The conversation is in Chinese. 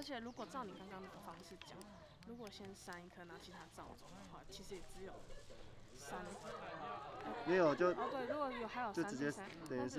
而且如果照你刚刚那个方式讲，如果先删一颗，拿其他照走的话，其实也只有三。没有就哦对，如果有还有三，就直接等于是。